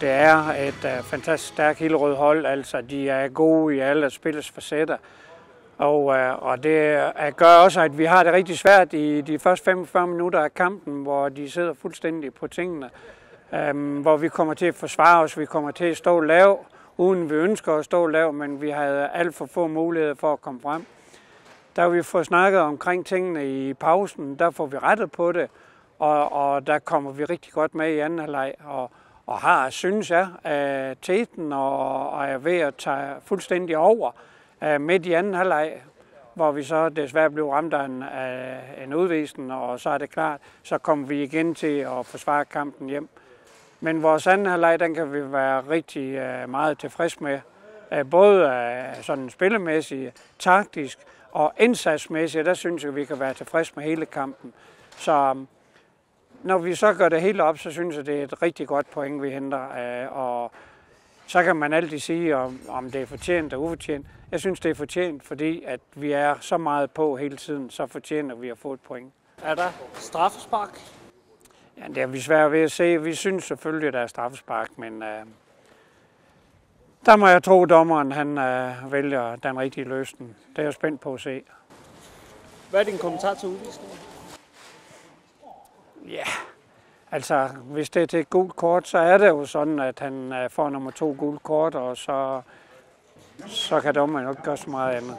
det er et uh, fantastisk stærkt Hillerød hold. Altså, de er gode i alle spillets facetter. Og, uh, og det uh, gør også, at vi har det rigtig svært i de første 45 minutter af kampen, hvor de sidder fuldstændig på tingene. Um, hvor vi kommer til at forsvare os, vi kommer til at stå lav, uden vi ønsker at stå lav, men vi havde alt for få muligheder for at komme frem. Der vi får snakket omkring tingene i pausen, der får vi rettet på det, og, og der kommer vi rigtig godt med i anden halvleg, og, og har, synes jeg, øh, teten og, og er ved at tage fuldstændig over øh, midt i anden halvleg, hvor vi så desværre blev ramt af en, uh, en udvisning, og så er det klart, så kommer vi igen til at forsvare kampen hjem. Men vores anden halvleg, den kan vi være rigtig øh, meget tilfreds med. Uh, både øh, sådan spillemæssigt, taktisk og indsatsmæssigt, der synes jeg, vi kan være tilfreds med hele kampen. Så når vi så gør det hele op, så synes jeg, det er et rigtig godt point, vi henter. Uh, og så kan man altid sige, om, om det er fortjent eller ufortjent. Jeg synes, det er fortjent, fordi at vi er så meget på hele tiden, så fortjener vi at få et point. Er der straffespark? Ja, det er vi svært ved at se. Vi synes selvfølgelig, at der er straffespark, men uh, der må jeg tro, at dommeren han, uh, vælger den rigtige løsning. Det er jeg spændt på at se. Hvad er din kommentar til udvisningen? Ja, altså hvis det er til et gult kort, så er det jo sådan, at han øh, får nummer to gult kort, og så, så kan dommeren jo ikke gøre så meget andet.